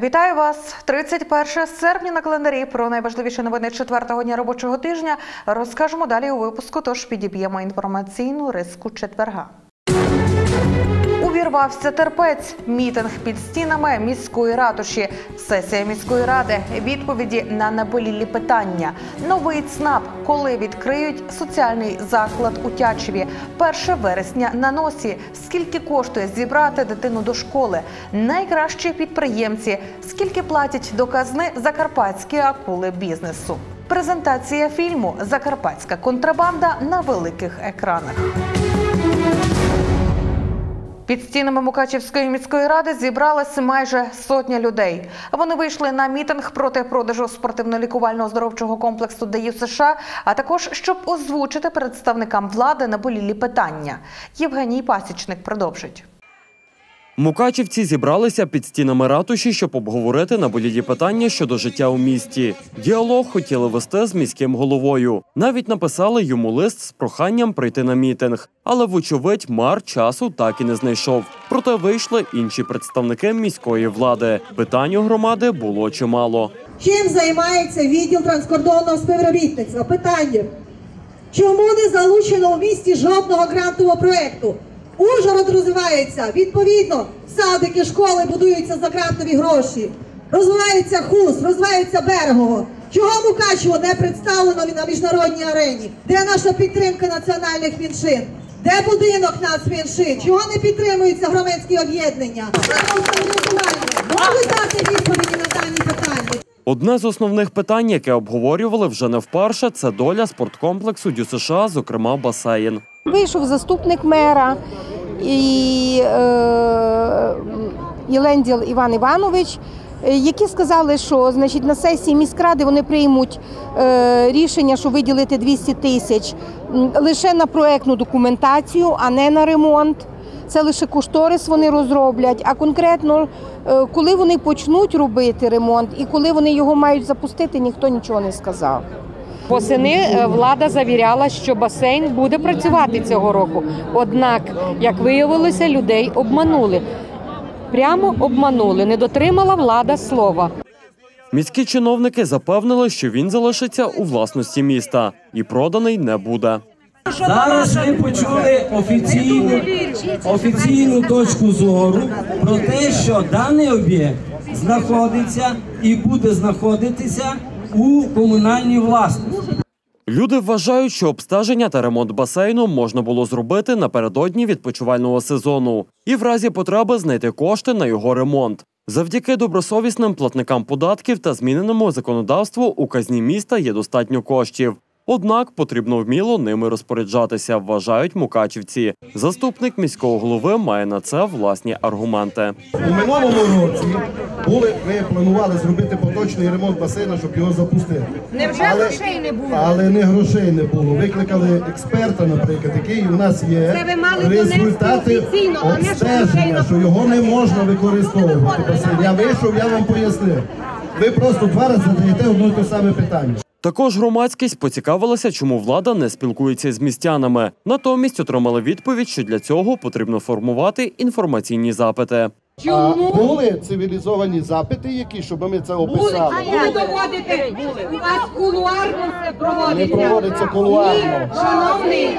Вітаю вас! 31 серпня на календарі. Про найважливіші новини четвертого дня робочого тижня розкажемо далі у випуску. Тож підіб'ємо інформаційну риску четверга. Увірвався терпець. Мітинг під стінами міської ратуші. Сесія міської ради. Відповіді на наболілі питання. Новий ЦНАП. Коли відкриють соціальний заклад у Тячеві. 1 вересня на носі. Скільки коштує зібрати дитину до школи? Найкращі підприємці. Скільки платять до казни закарпатські акули бізнесу? Презентація фільму Закарпатська контрабанда на великих екранах. Під стінами Мукачівської міської ради зібралася майже сотня людей. Вони вийшли на мітинг проти продажу спортивно-лікувального оздоровчого комплексу ДЮ США, а також щоб озвучити представникам влади наболілі питання. Євгеній Пасічник продовжить. Мукачівці зібралися під стінами ратуші, щоб обговорити наболілі питання щодо життя у місті. Діалог хотіли вести з міським головою. Навіть написали йому лист з проханням прийти на мітинг. Але, вочевидь, мар часу так і не знайшов. Проте вийшли інші представники міської влади. Питань у громади було чимало. Чим займається відділ транскордонного співробітництва? Питання. Чому не залучено у місті жодного грантового проєкту? Ужгород розвивається, відповідно, садики, школи будуються за грантові гроші. Розвивається Хус, розвивається Берегово. Чого Мукачево не представлено на міжнародній арені? Де наша підтримка національних меншин? Де будинок нацменшин? Чого не підтримуються громадські об'єднання? Можуть дати відповіді на дані питання? Одне з основних питань, яке обговорювали вже не вперше, це доля спорткомплексу Дю США, зокрема басейн. Вийшов заступник мера і е, Іван Іванович, е, які сказали, що значить, на сесії міськради вони приймуть е, рішення, що виділити 200 тисяч лише на проектну документацію, а не на ремонт. Це лише кошторис вони розроблять. А конкретно, е, коли вони почнуть робити ремонт і коли вони його мають запустити, ніхто нічого не сказав. Восени е, влада завіряла, що басейн буде працювати цього року. Однак, як виявилося, людей обманули. Прямо обманули, не дотримала влада слова. Міські чиновники запевнили, що він залишиться у власності міста і проданий не буде. Зараз ви почули офіційну, офіційну точку зору про те, що даний об'єкт знаходиться і буде знаходитися у комунальній власності. Люди вважають, що обстеження та ремонт басейну можна було зробити напередодні відпочивального сезону і в разі потреби знайти кошти на його ремонт. Завдяки добросовісним платникам податків та зміненому законодавству у казні міста є достатньо коштів. Однак потрібно вміло ними розпоряджатися, вважають мукачівці. Заступник міського голови має на це власні аргументи. У минулому році були, ви планували зробити поточний ремонт басейна, щоб його запустити. Невже але, грошей не було? Але не грошей не було. Викликали експерта, наприклад, який у нас є Це ви мали результати обстеження, що його не можна використовувати. Я вийшов, я вам пояснив. Ви просто два рази задаєте одне і те саме питання. Також громадськість поцікавилася, чому влада не спілкується з містянами. Натомість отримали відповідь, що для цього потрібно формувати інформаційні запити. А були цивілізовані запити, які, щоб ми це описали. Ви доводите, у вас кулуарно все Не проводиться. проводиться кулуарно. Шановний,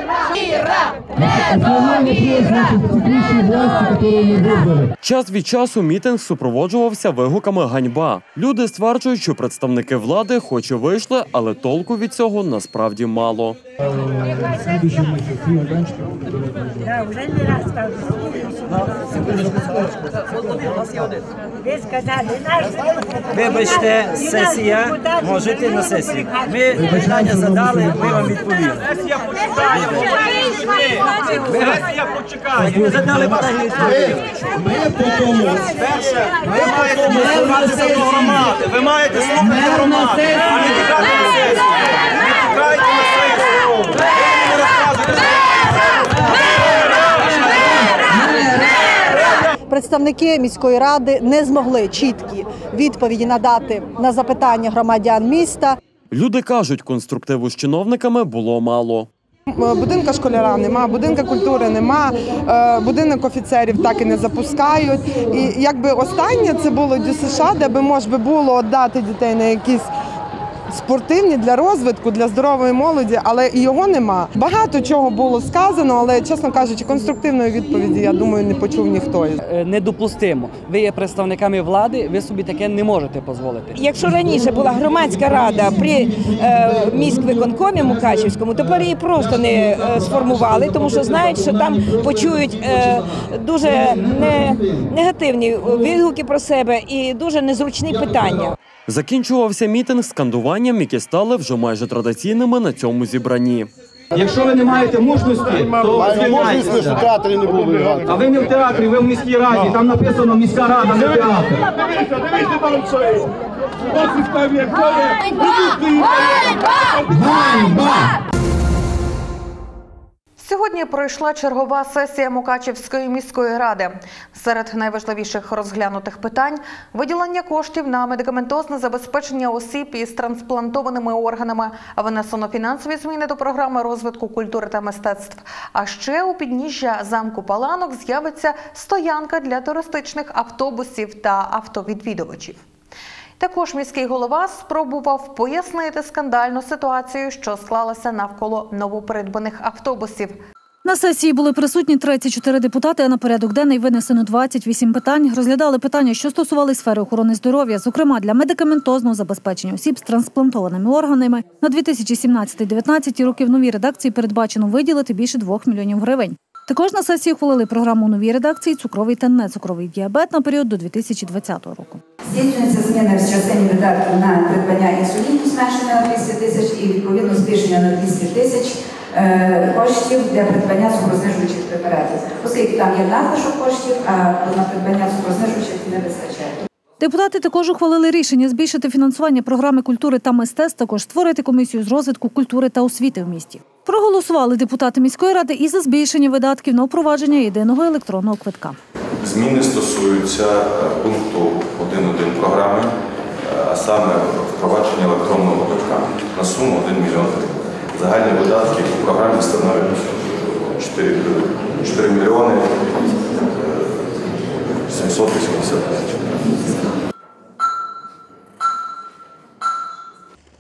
Час від часу мітинг супроводжувався вигуками ганьба. Люди стверджують, що представники влади хоч і вийшли, але толку від цього насправді мало. ви сказали, наш Вибачте, сесія, можете на сесію. Ми питання задали, ми вам відповіли. Ви задали питання. Ми тому Ви маєте слухати до громади. Ви маєте слухати громаду, а не тікати на сесію. Не тікайте на сесію. Ви мені не розказуєте. Представники міської ради не змогли чіткі відповіді надати на запитання громадян міста. Люди кажуть, конструктиву з чиновниками було мало. Е, Будинка школяра нема, будинка культури нема, е, будинок офіцерів так і не запускають. І якби останнє це було ДЮСШ, де би можна було віддати дітей на якісь. Спортивні для розвитку, для здорової молоді, але і його нема. Багато чого було сказано, але чесно кажучи, конструктивної відповіді я думаю не почув ніхто. Е, недопустимо. Ви є представниками влади, ви собі таке не можете дозволити. Якщо раніше була громадська рада при е, міськвиконкомі Мукачівському, тепер її просто не е, сформували, тому що знають, що там почують е, дуже не, негативні відгуки про себе і дуже незручні питання. Закінчувався мітинг скандуванням, які стали вже майже традиційними на цьому зібранні. Якщо ви не маєте мужності, то звільняйтеся. театрі не було. А ви не в театрі, ви в міській раді. Там написано міська рада, не театр. Сьогодні пройшла чергова сесія Мукачівської міської ради. Серед найважливіших розглянутих питань виділення коштів на медикаментозне забезпечення осіб із трансплантованими органами, внесено фінансові зміни до програми розвитку культури та мистецтв. А ще у підніжжя замку Паланок з'явиться стоянка для туристичних автобусів та автовідвідувачів. Також міський голова спробував пояснити скандальну ситуацію, що склалася навколо новопридбаних автобусів. На сесії були присутні 34 депутати, а на порядок денний винесено 28 питань. Розглядали питання, що стосували сфери охорони здоров'я, зокрема для медикаментозного забезпечення осіб з трансплантованими органами. На 2017-2019 роки в новій редакції передбачено виділити більше 2 мільйонів гривень. Також на сесії ухвалили програму новій редакції цукровий та нецукровий діабет на період до 2020 року. Здійснюються зміни в частині видатків на придбання інсуліну зменшення на 200 тисяч і відповідно збільшення на 200 тисяч е, коштів для придбання цукрознижуючих препаратів, оскільки там є надлишок коштів, а на придбання цукрознижуючих не вистачає. Депутати також ухвалили рішення збільшити фінансування програми культури та мистецтв, також створити комісію з розвитку культури та освіти в місті. Проголосували депутати міської ради і за збільшення видатків на впровадження єдиного електронного квитка. Зміни стосуються е, пункту 1.1 програми, е, а саме впровадження електронного квитка на суму 1 мільйон гривень. Загальні видатки у програмі становлять 4, 4 мільйони е, 780 тисяч.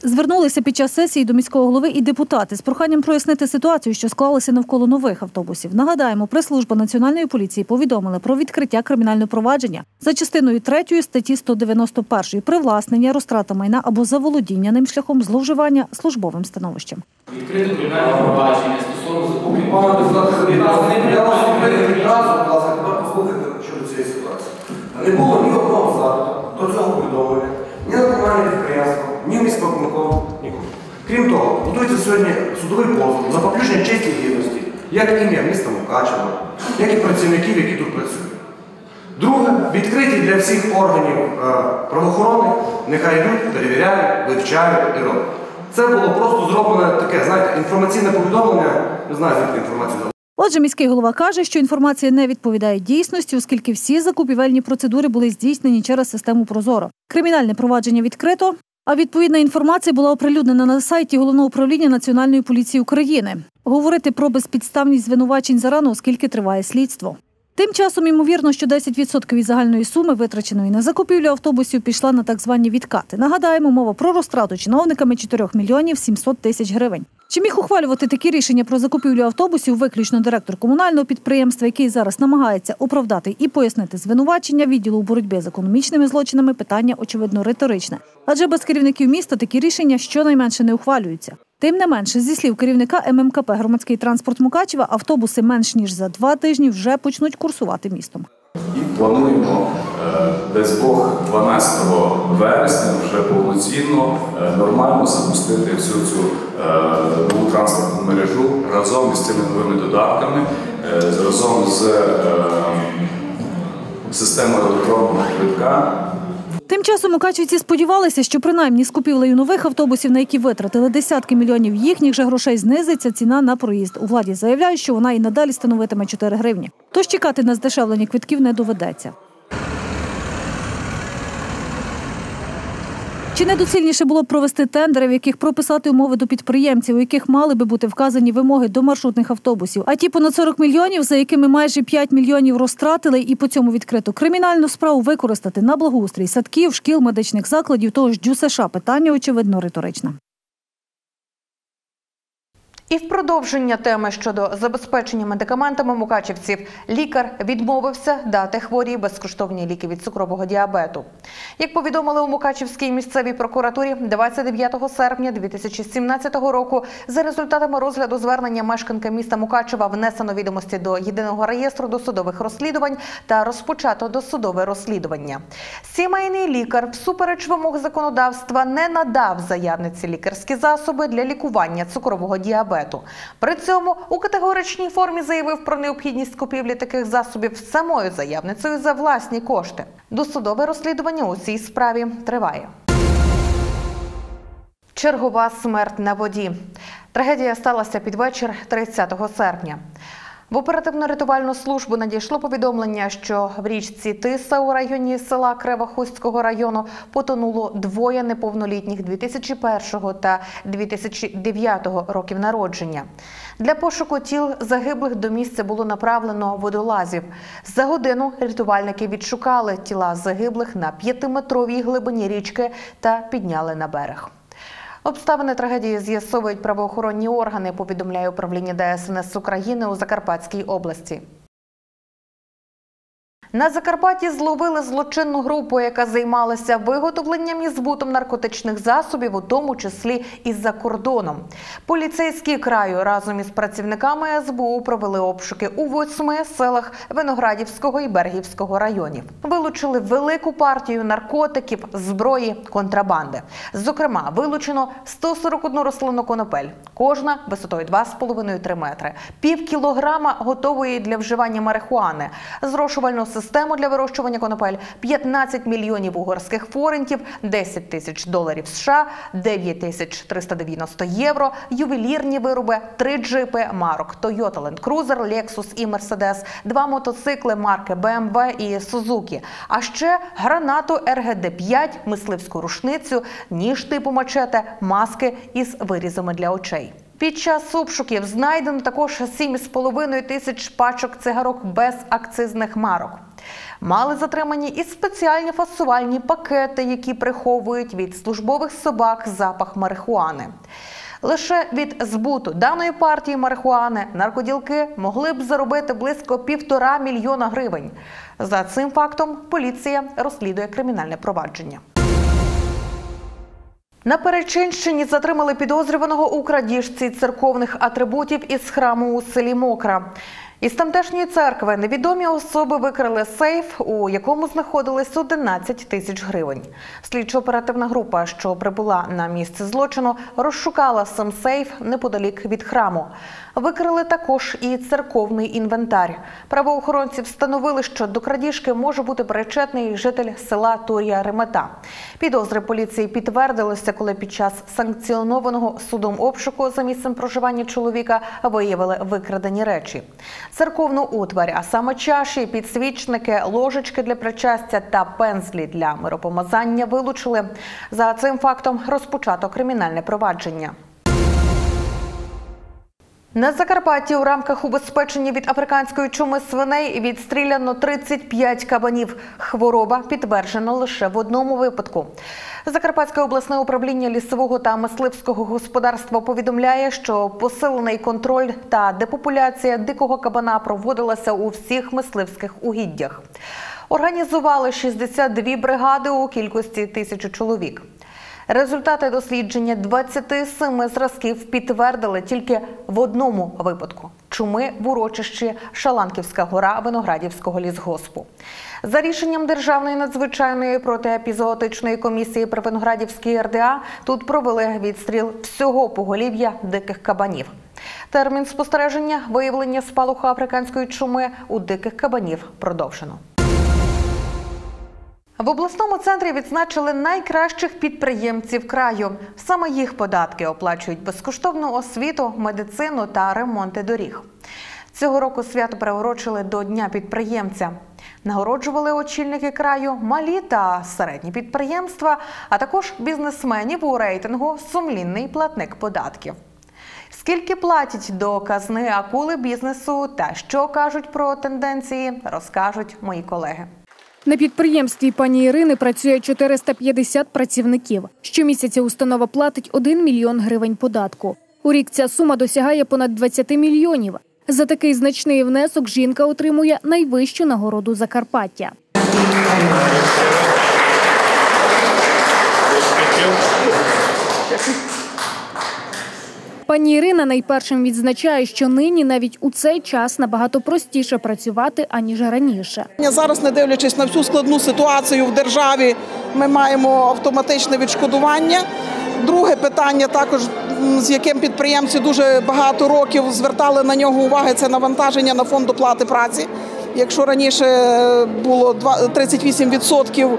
Звернулися під час сесії до міського голови і депутати з проханням прояснити ситуацію, що склалася навколо нових автобусів. Нагадаємо, прес-служба національної поліції повідомила про відкриття кримінального провадження за частиною 3 статті 191 привласнення, розтрата майна або заволодіння ним шляхом зловживання службовим становищем. Відкрити кримінальне провадження стосовно закупки. щодо цієї ситуації. Не було ні одного запиту до цього повідомлення, ні на комунальне підприємство, ні в міськвиконком, нікого. Крім того, готується сьогодні судовий позов за поплюження честі гідності, як ім'я міста Мукачева, як і працівників, які тут працюють. Друге, відкриті для всіх органів е, правоохорони, нехай йдуть, перевіряють, вивчають і роблять. Це було просто зроблено таке, знаєте, інформаційне повідомлення, не знаю, звідки інформацію дали. Отже, міський голова каже, що інформація не відповідає дійсності, оскільки всі закупівельні процедури були здійснені через систему Прозоро. Кримінальне провадження відкрито, а відповідна інформація була оприлюднена на сайті головного управління Національної поліції України. Говорити про безпідставність звинувачень зарано, оскільки триває слідство. Тим часом, ймовірно, що 10% від загальної суми, витраченої на закупівлю автобусів, пішла на так звані відкати. Нагадаємо, мова про розтрату чиновниками 4 мільйонів 700 тисяч гривень. Чи міг ухвалювати такі рішення про закупівлю автобусів виключно директор комунального підприємства, який зараз намагається оправдати і пояснити звинувачення відділу у боротьбі з економічними злочинами? Питання очевидно риторичне. Адже без керівників міста такі рішення щонайменше не ухвалюються. Тим не менше, зі слів керівника ММКП громадський транспорт Мукачева, автобуси менш ніж за два тижні вже почнуть курсувати містом. І плануємо е, десь Бог 12 вересня вже повноцінно е, нормально запустити всю цю е, нову транспортну мережу разом із цими новими додатками, разом з системою електронного квитка. Тим часом у Качівці сподівалися, що принаймні з купівлею нових автобусів, на які витратили десятки мільйонів їхніх же грошей, знизиться ціна на проїзд. У владі заявляють, що вона і надалі становитиме 4 гривні. Тож чекати на здешевлення квитків не доведеться. Чи не доцільніше було б провести тендери, в яких прописати умови до підприємців, у яких мали би бути вказані вимоги до маршрутних автобусів? А ті понад 40 мільйонів, за якими майже 5 мільйонів розтратили, і по цьому відкриту кримінальну справу використати на благоустрій садків, шкіл, медичних закладів, того ж ДЮСШ. Питання очевидно риторичне. І в продовження теми щодо забезпечення медикаментами мукачівців лікар відмовився дати хворій безкоштовні ліки від цукрового діабету. Як повідомили у Мукачівській місцевій прокуратурі 29 серпня 2017 року, за результатами розгляду звернення мешканки міста Мукачева внесено відомості до єдиного реєстру досудових розслідувань та розпочато досудове розслідування. Сімейний лікар всупереч вимог законодавства не надав заявниці лікарські засоби для лікування цукрового діабету. При цьому у категоричній формі заявив про необхідність купівлі таких засобів самою заявницею за власні кошти. Досудове розслідування у цій справі триває. Чергова смерть на воді. Трагедія сталася під вечір 30 серпня. В оперативно-рятувальну службу надійшло повідомлення, що в річці Тиса у районі села Крева-Хустського району потонуло двоє неповнолітніх 2001 та 2009 років народження. Для пошуку тіл загиблих до місця було направлено водолазів. За годину рятувальники відшукали тіла загиблих на п'ятиметровій глибині річки та підняли на берег. Обставини трагедії з'ясовують правоохоронні органи, повідомляє управління ДСНС України у Закарпатській області. На Закарпатті зловили злочинну групу, яка займалася виготовленням і збутом наркотичних засобів, у тому числі і за кордоном. Поліцейські краю разом із працівниками СБУ провели обшуки у восьми селах Виноградівського і Бергівського районів. Вилучили велику партію наркотиків, зброї, контрабанди. Зокрема, вилучено 141 рослину конопель, кожна висотою 2,5-3 метри, пів кілограма готової для вживання марихуани, зрошувальну систему для вирощування конопель, 15 мільйонів угорських форентів, 10 тисяч доларів США, 9 тисяч 390 євро, ювелірні вироби, три джипи марок Toyota Land Cruiser, Lexus і Mercedes, два мотоцикли марки BMW і Suzuki, а ще гранату РГД-5, мисливську рушницю, ніж типу мачете, маски із вирізами для очей. Під час обшуків знайдено також 7,5 тисяч пачок цигарок без акцизних марок. Мали затримані і спеціальні фасувальні пакети, які приховують від службових собак запах марихуани. Лише від збуту даної партії марихуани наркоділки могли б заробити близько півтора мільйона гривень. За цим фактом поліція розслідує кримінальне провадження. На Перечинщині затримали підозрюваного у крадіжці церковних атрибутів із храму у селі Мокра. Із тамтешньої церкви невідомі особи викрили сейф, у якому знаходились 11 тисяч гривень. Слідчо-оперативна група, що прибула на місце злочину, розшукала сам сейф неподалік від храму. Викрили також і церковний інвентар. Правоохоронці встановили, що до крадіжки може бути причетний житель села Турія Ремета. Підозри поліції підтвердилися, коли під час санкціонованого судом обшуку за місцем проживання чоловіка виявили викрадені речі. Церковну утварь, а саме чаші, підсвічники, ложечки для причастя та пензлі для миропомазання вилучили. За цим фактом розпочато кримінальне провадження. На Закарпатті у рамках убезпечення від африканської чуми свиней відстріляно 35 кабанів. Хвороба підтверджена лише в одному випадку. Закарпатське обласне управління лісового та мисливського господарства повідомляє, що посилений контроль та депопуляція дикого кабана проводилася у всіх мисливських угіддях. Організували 62 бригади у кількості тисячі чоловік. Результати дослідження 27 зразків підтвердили тільки в одному випадку чуми в урочищі Шаланківська гора Виноградівського лісгоспу. За рішенням Державної надзвичайної протиепізоотичної комісії при Виноградівській РДА тут провели відстріл всього поголів'я диких кабанів. Термін спостереження виявлення спалаху африканської чуми у диких кабанів продовжено. В обласному центрі відзначили найкращих підприємців краю. Саме їх податки оплачують безкоштовну освіту, медицину та ремонти доріг. Цього року свято приурочили до Дня підприємця. Нагороджували очільники краю малі та середні підприємства, а також бізнесменів у рейтингу Сумлінний платник податків. Скільки платять до казни акули бізнесу та що кажуть про тенденції, розкажуть мої колеги. На підприємстві пані Ірини працює 450 працівників. Щомісяця установа платить 1 мільйон гривень податку. У рік ця сума досягає понад 20 мільйонів. За такий значний внесок жінка отримує найвищу нагороду Закарпаття. Пані Ірина найпершим відзначає, що нині навіть у цей час набагато простіше працювати аніж раніше. Зараз, не дивлячись на всю складну ситуацію в державі, ми маємо автоматичне відшкодування. Друге питання, також з яким підприємці дуже багато років звертали на нього уваги, це навантаження на фонд оплати праці. Якщо раніше було два- 38% е,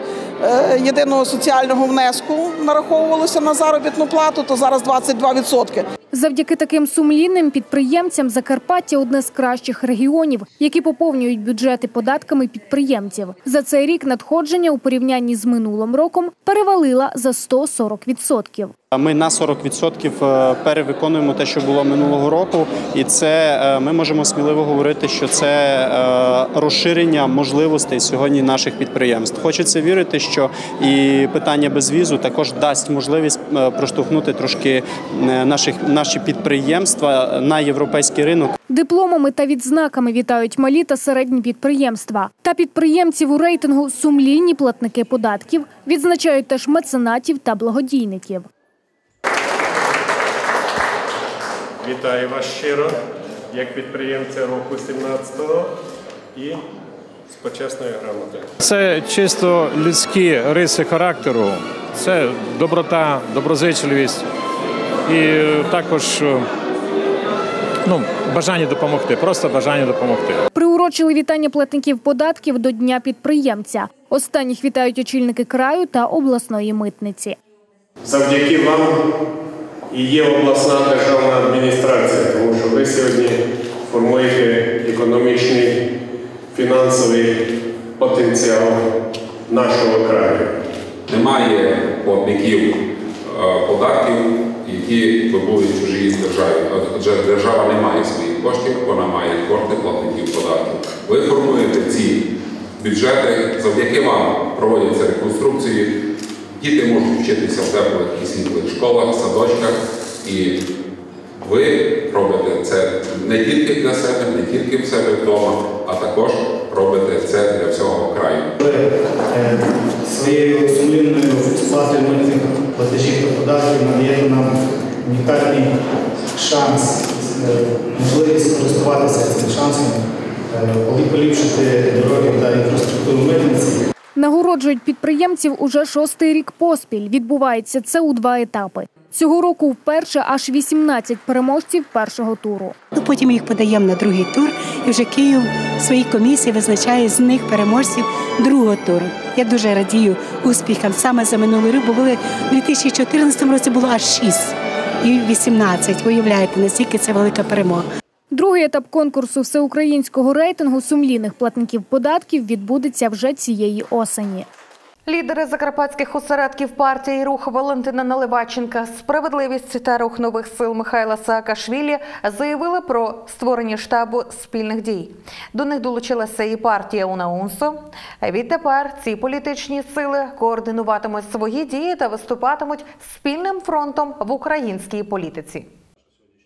єдиного соціального внеску нараховувалося на заробітну плату, то зараз 22%. Завдяки таким сумлінним підприємцям Закарпаття одне з кращих регіонів, які поповнюють бюджети податками підприємців. За цей рік надходження у порівнянні з минулим роком перевалила за 140%. Ми на 40% е, перевиконуємо те, що було минулого року, і це е, ми можемо сміливо говорити, що це е, розширення можливостей сьогодні наших підприємств. Хочеться вірити, що і питання безвізу також дасть можливість проштовхнути трошки наших наші підприємства на європейський ринок. Дипломами та відзнаками вітають малі та середні підприємства. Та підприємців у рейтингу сумлінні платники податків відзначають теж меценатів та благодійників. Вітаю вас щиро, як підприємця року 17-го і з почесною грамотою. Це чисто людські риси характеру, це доброта, доброзичливість і також ну, бажання допомогти, просто бажання допомогти. Приурочили вітання платників податків до Дня підприємця. Останніх вітають очільники краю та обласної митниці. Завдяки вам і є обласна державна адміністрація, тому що ви сьогодні формуєте економічний, фінансовий потенціал нашого краю. Немає платників е, податків, які були чужі з держави. Адже держава не має своїх коштів, вона має кошти платників податків. Ви формуєте ці бюджети, завдяки вам проводяться реконструкції. Діти можуть вчитися в теплих і світлих школах, садочках, і ви робите це не тільки для себе, не тільки в себе вдома, а також робите це для всього краю. Е, своєю сумлінною сплатою платежів та податків надаєте нам унікальний шанс, е, можливість користуватися цим шансом, е, поліпшити дороги та інфраструктуру митниці. Нагороджують підприємців уже шостий рік поспіль. Відбувається це у два етапи. Цього року вперше аж 18 переможців першого туру. Ну, Потім їх подаємо на другий тур, і вже Київ в своїй комісії визначає з них переможців другого туру. Я дуже радію успіхам саме за минулий рік, бо були в 2014 році було аж 6 і 18. Уявляєте, наскільки це велика перемога. Другий етап конкурсу всеукраїнського рейтингу сумлінних платників податків відбудеться вже цієї осені. Лідери закарпатських осередків партії Рух Валентина Наливаченка, Справедливість та рух нових сил Михайла Саакашвілі заявили про створення штабу спільних дій. До них долучилася і партія УНАУНСО. Відтепер ці політичні сили координуватимуть свої дії та виступатимуть спільним фронтом в українській політиці.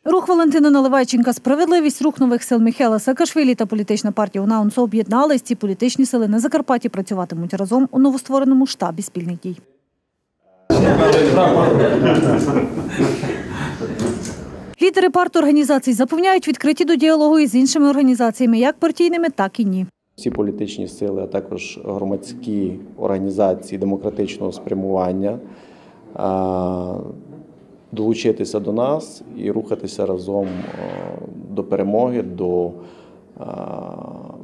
Рух Валентина Наливайченка, справедливість рух нових сил Михайла Саакашвілі та політична партія УНАУНСО об'єднались. Ці політичні сили на Закарпатті працюватимуть разом у новоствореному штабі спільних дій. Лідери парторганізацій запевняють відкриті до діалогу із іншими організаціями, як партійними, так і ні. Всі політичні сили, а також громадські організації демократичного спрямування долучитися до нас і рухатися разом до перемоги, до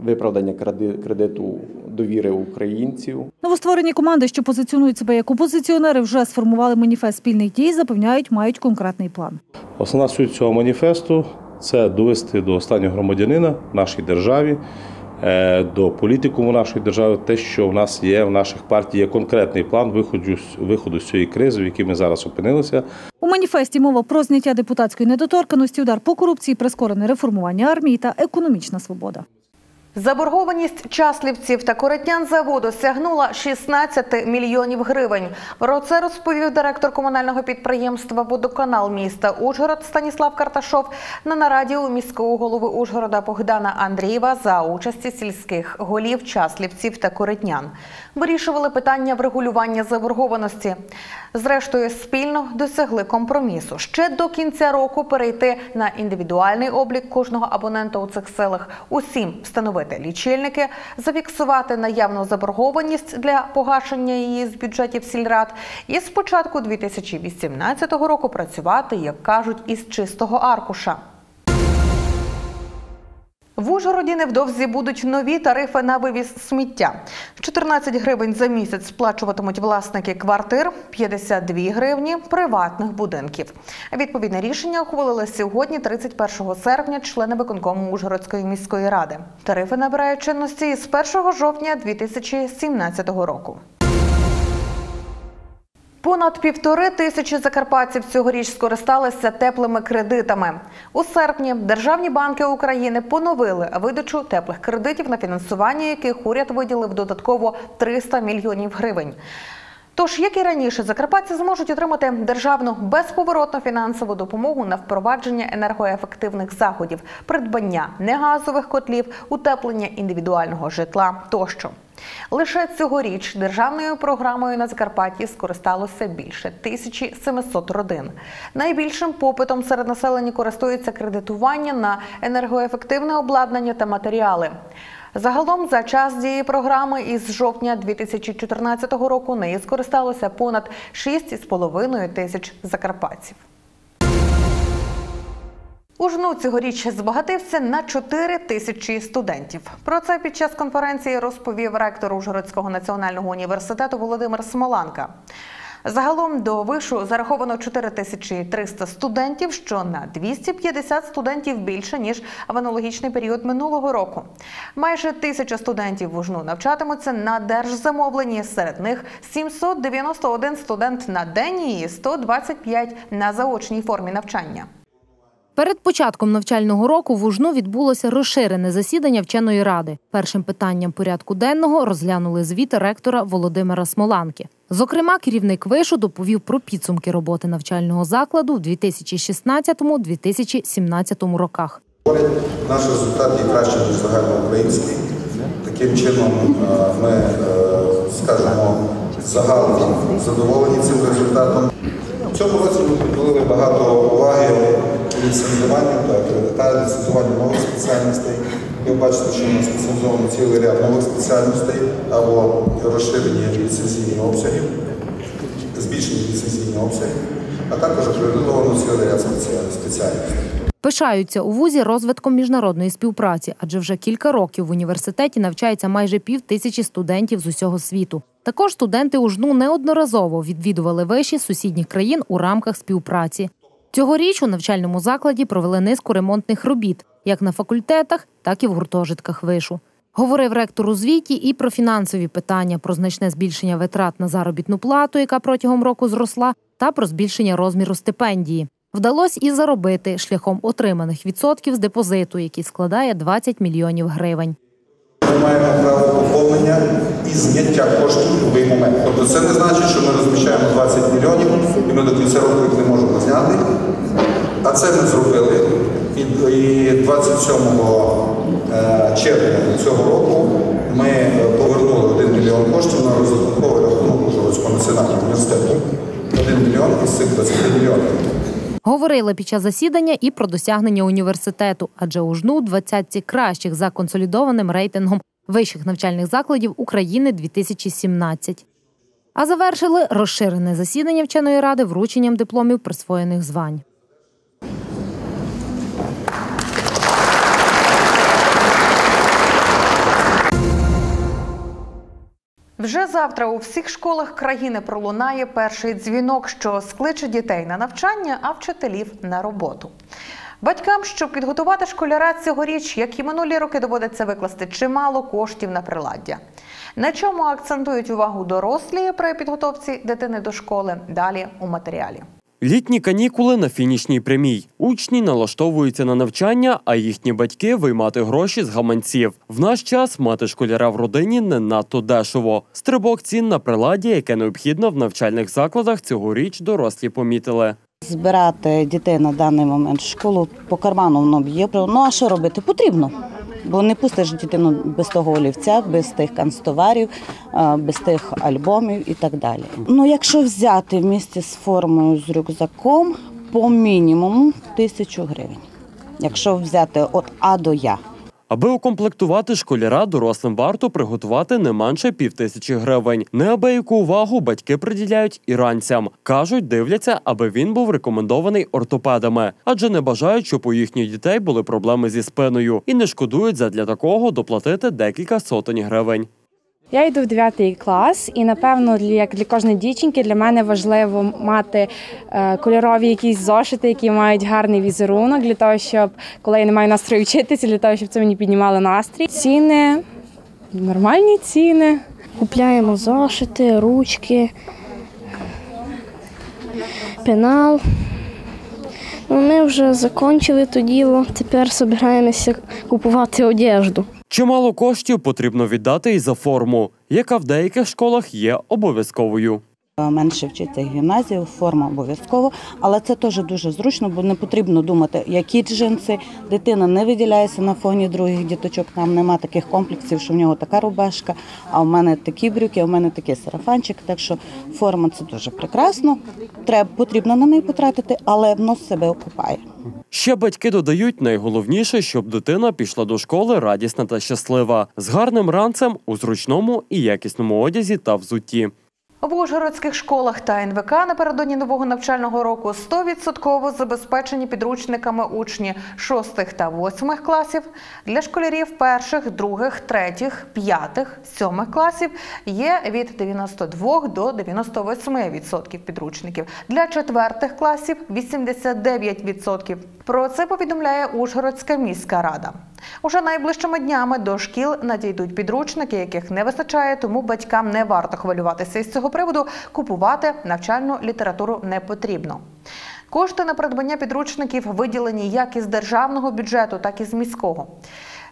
виправдання кради- кредиту довіри українців. Новостворені команди, що позиціонують себе як опозиціонери, вже сформували маніфест спільних дій. Запевняють, мають конкретний план. Основна суть цього маніфесту це довести до останнього громадянина нашій державі е, до політикуму нашої держави, те, що в нас є в наших партій є конкретний план виходу, виходу з цієї кризи, в якій ми зараз опинилися. У маніфесті мова про зняття депутатської недоторканості, удар по корупції, прискорене реформування армії та економічна свобода. Заборгованість часлівців та коротнян заводу сягнула 16 мільйонів гривень. Про це розповів директор комунального підприємства Водоканал міста Ужгород Станіслав Карташов на нараді у міського голови Ужгорода Богдана Андрієва за участі сільських голів, часлівців та коротнян. Вирішували питання врегулювання заборгованості. Зрештою, спільно досягли компромісу. Ще до кінця року перейти на індивідуальний облік кожного абонента у цих селах. Усім встановити лічильники, зафіксувати наявну заборгованість для погашення її з бюджетів сільрад. І з початку 2018 року працювати, як кажуть, із чистого аркуша. В Ужгороді невдовзі будуть нові тарифи на вивіз сміття. 14 гривень за місяць сплачуватимуть власники квартир, 52 гривні приватних будинків. Відповідне рішення ухвалили сьогодні, 31 серпня, члени виконкому Ужгородської міської ради. Тарифи набирають чинності з 1 жовтня 2017 року. Понад півтори тисячі закарпатців цьогоріч скористалися теплими кредитами. У серпні державні банки України поновили видачу теплих кредитів, на фінансування яких уряд виділив додатково 300 мільйонів гривень. Тож, як і раніше, закарпатці зможуть отримати державну безповоротну фінансову допомогу на впровадження енергоефективних заходів, придбання негазових котлів, утеплення індивідуального житла тощо. Лише цьогоріч державною програмою на Закарпатті скористалося більше 1700 родин. Найбільшим попитом серед населення користується кредитування на енергоефективне обладнання та матеріали. Загалом за час дії програми із жовтня 2014 року нею скористалося понад 6,5 тисяч закарпатців. Ужну цьогоріч збагатився на 4 тисячі студентів. Про це під час конференції розповів ректор Ужгородського національного університету Володимир Смоланка. Загалом до вишу зараховано 4300 студентів, що на 250 студентів більше ніж в аналогічний період минулого року. Майже тисяча студентів в УЖНУ навчатимуться на держзамовленні. Серед них 791 студент на день і 125 на заочній формі навчання. Перед початком навчального року в Ужну відбулося розширене засідання вченої ради. Першим питанням порядку денного розглянули звіт ректора Володимира Смоланки. Зокрема, керівник вишу доповів про підсумки роботи навчального закладу в 2016-2017 роках. Наш результат є кращий, ніж загальноукраїнський. Таким чином е, ми е, скажемо загалом задоволені цим результатом. В цьому році ми приділили багато уваги ліцензуванню та акредитації, ліцензуванню нових спеціальностей. Ви бачите, що у нас ліцензовано цілий ряд нових спеціальностей або розширені ліцензійні обсяги, збільшені ліцензійні обсяги, а також акредитовано цілий ряд спеціальностей. Пишаються у вузі розвитком міжнародної співпраці, адже вже кілька років в університеті навчається майже пів тисячі студентів з усього світу. Також студенти УЖНУ неодноразово відвідували виші сусідніх країн у рамках співпраці. Цьогоріч у навчальному закладі провели низку ремонтних робіт як на факультетах, так і в гуртожитках вишу. Говорив ректор у звіті і про фінансові питання, про значне збільшення витрат на заробітну плату, яка протягом року зросла, та про збільшення розміру стипендії. Вдалося і заробити шляхом отриманих відсотків з депозиту, який складає 20 мільйонів гривень. Ми маємо право поповнення і зняття коштів в будь-який момент. Тобто це не значить, що ми розміщаємо 20 мільйонів і ми до кінця року їх не можемо зняти. А це ми зробили. І 27 е, червня цього року ми повернули 1 мільйон коштів на розрахунковий рахунок Ужгородського національного університету. 1 мільйон із цих 20 мільйонів. Говорили під час засідання і про досягнення університету, адже у жну двадцятці кращих за консолідованим рейтингом вищих навчальних закладів України 2017. А завершили розширене засідання вченої ради врученням дипломів присвоєних звань. Вже завтра у всіх школах країни пролунає перший дзвінок, що скличе дітей на навчання, а вчителів на роботу. Батькам, щоб підготувати школяра цьогоріч, як і минулі роки, доводиться викласти чимало коштів на приладдя. На чому акцентують увагу дорослі при підготовці дитини до школи? Далі у матеріалі. Літні канікули на фінішній прямій. Учні налаштовуються на навчання, а їхні батьки виймати гроші з гаманців. В наш час мати школяра в родині не надто дешево. Стрибок цін на приладдя, яке необхідно в навчальних закладах, цьогоріч дорослі помітили. Збирати дітей на даний момент в школу по карману воно б'є. Ну а що робити? Потрібно. Бо не пустиш дитину без того олівця, без тих канцтоварів, без тих альбомів і так далі. Ну, якщо взяти в місті з формою з рюкзаком, по мінімуму тисячу гривень. Якщо взяти від А до Я. Аби укомплектувати школяра, дорослим варто приготувати не менше півтисячі гривень. Неабияку увагу батьки приділяють і ранцям. Кажуть, дивляться, аби він був рекомендований ортопедами, адже не бажають, щоб у їхніх дітей були проблеми зі спиною, і не шкодують задля такого доплатити декілька сотень гривень. Я йду в 9 клас, і напевно, як для кожної дівчинки, для мене важливо мати е, кольорові якісь зошити, які мають гарний візерунок, для того, щоб коли я не маю настрою вчитися, для того, щоб це мені піднімало настрій. Ціни нормальні ціни. Купляємо зошити, ручки, пенал. Ну, ми вже закінчили то діло, тепер збираємося купувати одежду. Чимало коштів потрібно віддати і за форму, яка в деяких школах є обов'язковою. Менше вчиться гімназія, форма обов'язково, але це теж дуже зручно, бо не потрібно думати, які джинси. Дитина не виділяється на фоні других діточок. Там нема таких комплексів, що в нього така рубашка, а в мене такі брюки, а в мене такий сарафанчик. Так що форма це дуже прекрасно. Треба потрібно на неї потратити, але воно себе окупає. Ще батьки додають найголовніше, щоб дитина пішла до школи радісна та щаслива, з гарним ранцем у зручному і якісному одязі та взутті. В Ужгородських школах та НВК напередодні нового навчального року 100% забезпечені підручниками учні 6 та 8 класів. Для школярів перших, других, третіх, п'ятих, сьомих класів є від 92 до 98% підручників. Для четвертих класів 89%. Про це повідомляє Ужгородська міська рада. Уже найближчими днями до шкіл надійдуть підручники, яких не вистачає, тому батькам не варто хвилюватися із цього приводу. Купувати навчальну літературу не потрібно. Кошти на придбання підручників виділені як із державного бюджету, так і з міського.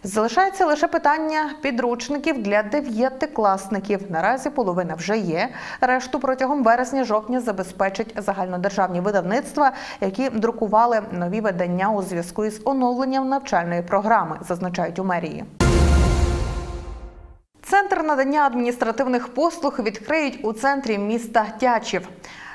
Залишається лише питання підручників для дев'ятикласників. Наразі половина вже є. Решту протягом вересня-жовтня забезпечать загальнодержавні видавництва, які друкували нові видання у зв'язку із оновленням навчальної програми, зазначають у мерії. Центр надання адміністративних послуг відкриють у центрі міста Тячів.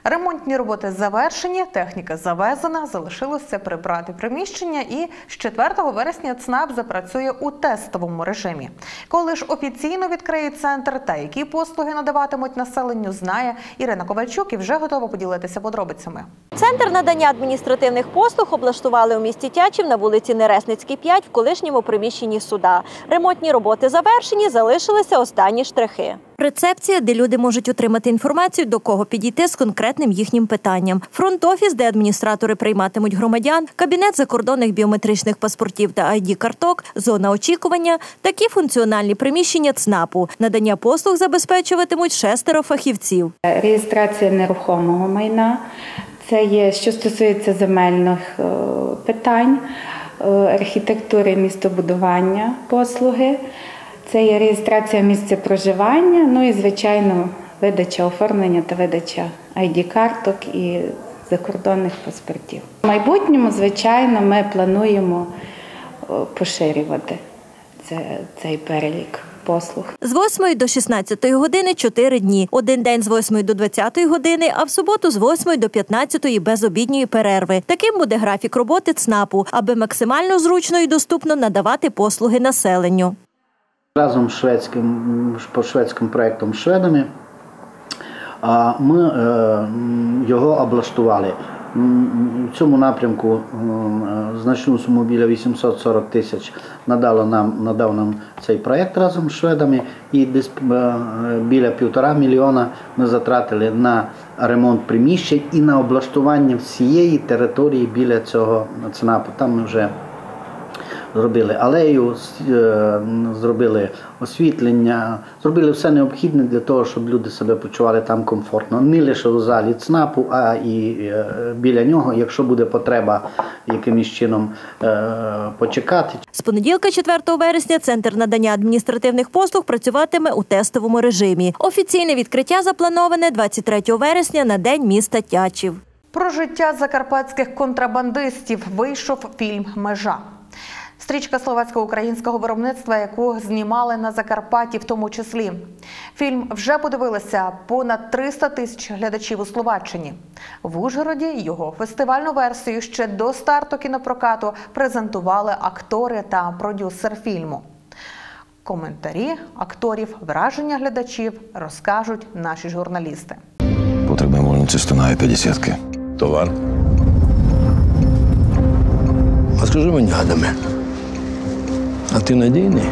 Ремонтні роботи завершені, техніка завезена, залишилося прибрати приміщення і з 4 вересня ЦНАП запрацює у тестовому режимі. Коли ж офіційно відкриють центр та які послуги надаватимуть населенню, знає Ірина Ковальчук і вже готова поділитися подробицями. Центр надання адміністративних послуг облаштували у місті Тячів на вулиці Нересницькій, 5 в колишньому приміщенні суда. Ремонтні роботи завершені, залишилися останні штрихи. Рецепція, де люди можуть отримати інформацію, до кого підійти з конкретним їхнім питанням. Фронт-офіс, де адміністратори прийматимуть громадян, кабінет закордонних біометричних паспортів та id карток зона очікування, такі функціональні приміщення ЦНАПу. Надання послуг забезпечуватимуть шестеро фахівців. Реєстрація нерухомого майна. Це є, що стосується земельних е, питань, е, архітектури, містобудування, послуги. Це є реєстрація місця проживання, ну і, звичайно, видача оформлення та видача ID-карток і закордонних паспортів. В майбутньому, звичайно, ми плануємо поширювати цей перелік послуг. З 8 до 16 години 4 дні. Один день з 8 до 20 години, а в суботу з 8 до 15 без обідньої перерви. Таким буде графік роботи ЦНАПу, аби максимально зручно і доступно надавати послуги населенню. Разом з шведським по шведським проєктом шведами ми е, його облаштували. В цьому напрямку е, значну суму біля 840 тисяч надало нам, надав нам цей проєкт разом з шведами, і десь е, біля півтора мільйона ми затратили на ремонт приміщень і на облаштування всієї території біля цього ЦНАПу. Там ми вже зробили алею, е, зробили освітлення, зробили все необхідне для того, щоб люди себе почували там комфортно. Не лише у залі ЦНАПу, а і е, біля нього, якщо буде потреба якимось чином е, почекати. З понеділка, 4 вересня, центр надання адміністративних послуг працюватиме у тестовому режимі. Офіційне відкриття заплановане 23 вересня на день міста Тячів. Про життя закарпатських контрабандистів вийшов фільм Межа. Стрічка словацько-українського виробництва, яку знімали на Закарпатті, в тому числі. Фільм вже подивилися понад 300 тисяч глядачів у Словаччині. В Ужгороді його фестивальну версію ще до старту кінопрокату презентували актори та продюсер фільму. Коментарі акторів, враження глядачів розкажуть наші журналісти. Potrebujem voľnú cestu na E50. Tovar? Скажи мені, Адаме, а ти надійний?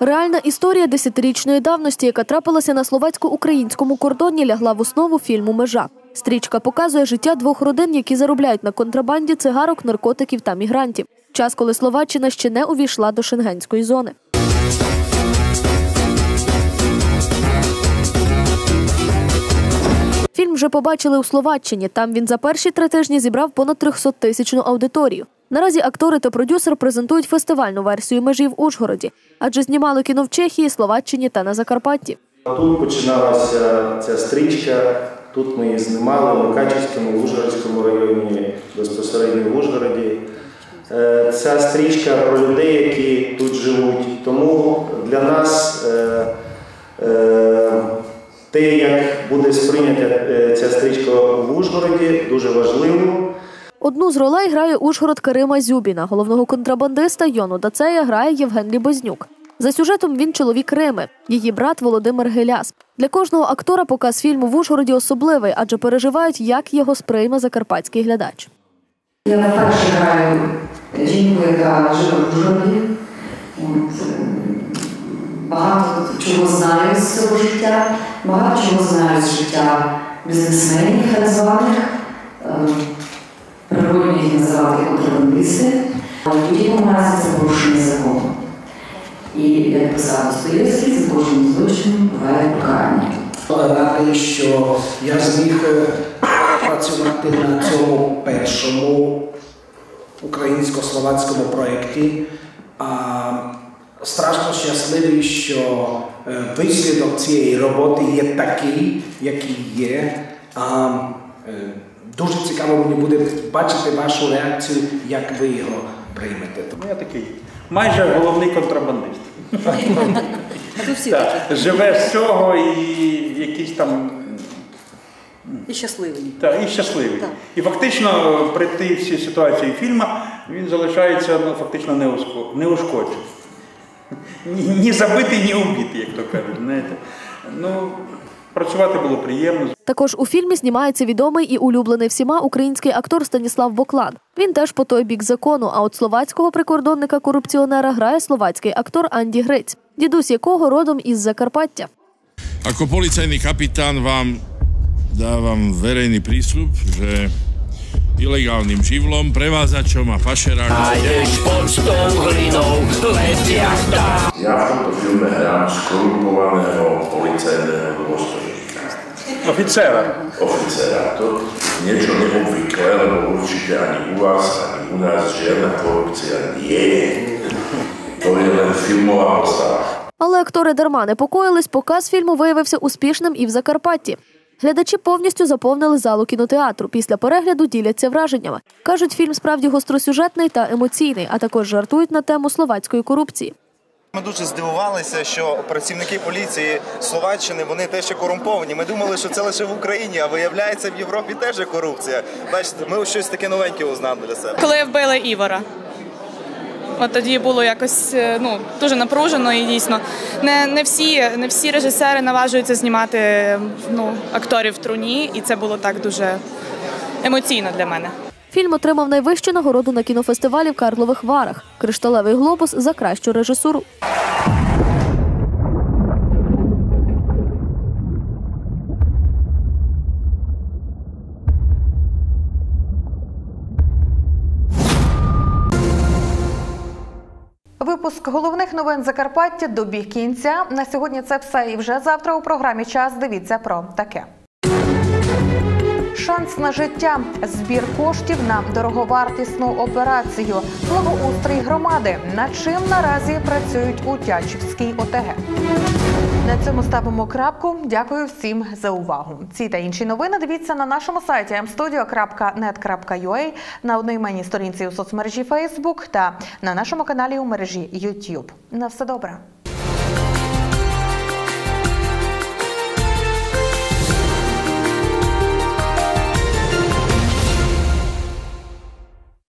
Реальна історія десятирічної давності, яка трапилася на словацько-українському кордоні, лягла в основу фільму Межа. Стрічка показує життя двох родин, які заробляють на контрабанді цигарок, наркотиків та мігрантів. Час, коли Словаччина ще не увійшла до шенгенської зони. Фільм вже побачили у Словаччині. Там він за перші три тижні зібрав понад 300 тисячну аудиторію. Наразі актори та продюсер презентують фестивальну версію межі в Ужгороді, адже знімали кіно в Чехії, Словаччині та на Закарпатті. Тут починалася ця стрічка. Тут ми її знімали в Мукачівському, в Ужгородському районі, безпосередньо в Ужгороді. Е, Ця стрічка про людей, які тут живуть. Тому для нас е, е, те, як буде сприйнята ця стрічка в Ужгороді, дуже важливо. Одну з ролей грає Ужгород Карима Зюбіна. Головного контрабандиста Йону Дацея грає Євген Лібознюк. За сюжетом він чоловік Рими, її брат Володимир Геляс. Для кожного актора показ фільму в Ужгороді особливий, адже переживають, як його сприйме закарпатський глядач. Я вперше граю жінку, яка живе в Ужгороді. Е, Багато чого знаю з цього життя, багато чого знаю з життя бізнесменів так званих. Їх називати контрабандисти. Але в будь-якому це порушення закону. І як писав Достоєвський, за кожним злочином буває покарання. радий, що я зміг е, працювати на цьому першому українсько-словацькому проєкті. А страшно щасливий, що е, вислідок цієї роботи є такий, який є. А, е, дуже цікаво мені буде бачити вашу реакцію, як ви його приймете. Ну, я такий майже головний контрабандист. Так. Живе з цього і якийсь там. І щасливий. Так, і щасливий. І фактично при тій всій ситуації фільму він залишається ну, фактично. Ні, ні забитий, ні убитий, як то кажуть. Знаєте. Ну, працювати було приємно. Також у фільмі знімається відомий і улюблений всіма український актор Станіслав Боклан. Він теж по той бік закону. А от словацького прикордонника-корупціонера грає словацький актор Анді Гриць, дідусь якого родом із Закарпаття. Ako policajný капітан вам dávam verejný prísľub, že ilegálnym živlom, prevádzačom a pašerákom... Ja v tomto filme hrám skorumpovaného policajného dôstojníka. Oficera. Oficera. To niečo neobvyklé, lebo určite ani u vás, ani u nás žiadna korupcia nie je. To je len filmová postava. Але актори дарма непокоїлись, показ фільму виявився успішним і в Закарпатті. Глядачі повністю заповнили залу кінотеатру. Після перегляду діляться враженнями. Кажуть, фільм справді гостросюжетний та емоційний, а також жартують на тему словацької корупції. Ми дуже здивувалися, що працівники поліції Словаччини вони теж корумповані. Ми думали, що це лише в Україні, а виявляється, в Європі теж є корупція. Бачите, ми щось таке новеньке узнали для себе. коли вбили Івора. От тоді було якось е, ну, дуже напружено і дійсно не, не, всі, не всі режисери наважуються знімати ну, акторів в труні, і це було так дуже емоційно для мене. Фільм отримав найвищу нагороду на кінофестивалі в Карлових Варах Кришталевий глобус за кращу режисуру. Випуск головних новин Закарпаття добіг кінця. На сьогодні це все. І вже завтра у програмі час дивіться про таке. Шанс на життя, збір коштів на дороговартісну операцію, благоустрій громади. Над чим наразі працюють у Тячівській ОТГ. На цьому ставимо крапку. Дякую всім за увагу. Ці та інші новини дивіться на нашому сайті mstudio.net.ua, на одноіменній сторінці у соцмережі Facebook та на нашому каналі у мережі YouTube. На все добре.